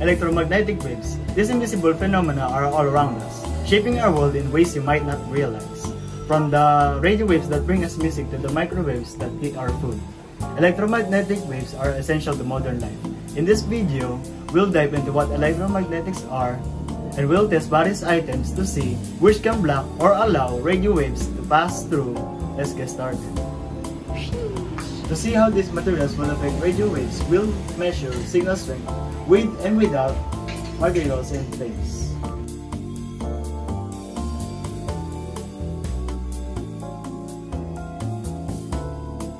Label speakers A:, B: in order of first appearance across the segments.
A: electromagnetic waves, these invisible phenomena are all around us, shaping our world in ways you might not realize. From the radio waves that bring us music to the microwaves that heat our food. Electromagnetic waves are essential to modern life. In this video, we'll dive into what electromagnetics are and we'll test various items to see which can block or allow radio waves to pass through. Let's get started. To see how these materials will affect radio waves, we'll measure signal strength with and without materials in place.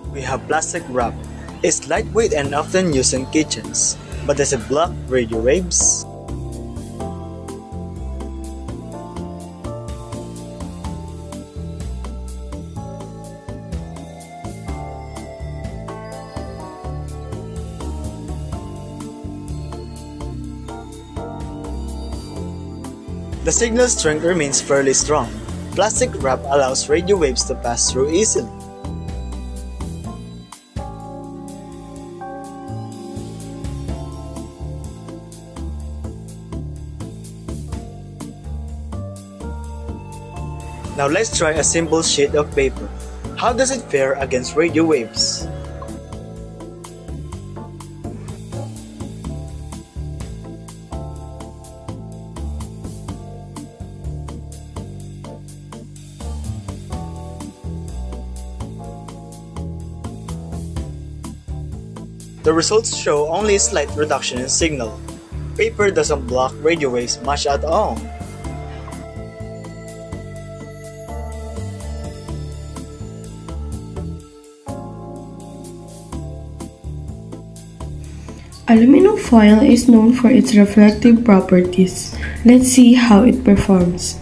A: We have plastic wrap. It's lightweight and often used in kitchens. But does it block radio waves? The signal strength remains fairly strong. Plastic wrap allows radio waves to pass through easily. Now let's try a simple sheet of paper. How does it fare against radio waves? The results show only a slight reduction in signal. Paper doesn't block radio waves much at all.
B: Aluminum foil is known for its reflective properties. Let's see how it performs.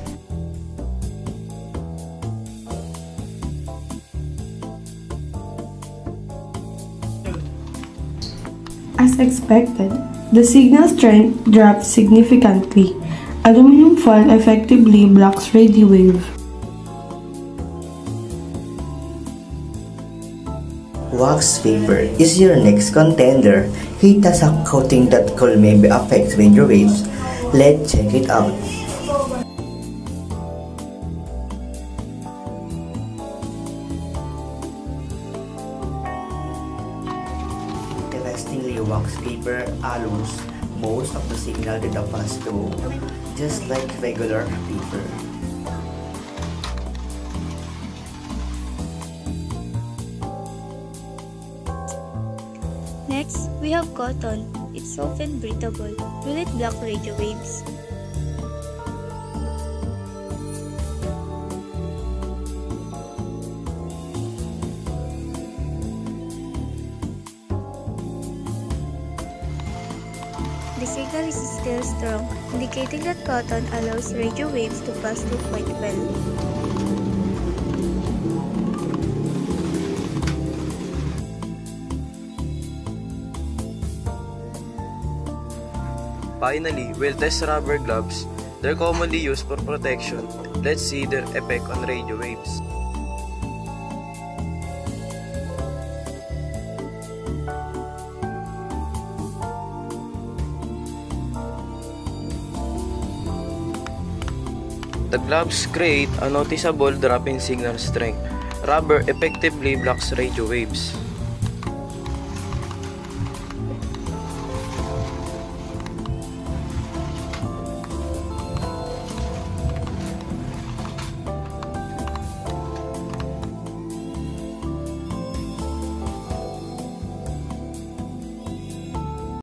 B: As expected, the signal strength drops significantly. Aluminum foil effectively blocks radio wave.
C: Wax paper is your next contender. It has a coating that could maybe affect radio waves. Let's check it out. Interestingly, wax paper allows most of the signal to pass through, just like regular paper.
D: Next, we have cotton. It's soft and breathable. Will it block radio waves? The signal is still strong, indicating that cotton allows radio waves to pass through quite well.
E: Finally, we'll test rubber gloves. They're commonly used for protection. Let's see their effect on radio waves. The gloves create a noticeable drop in signal strength. Rubber effectively blocks radio waves.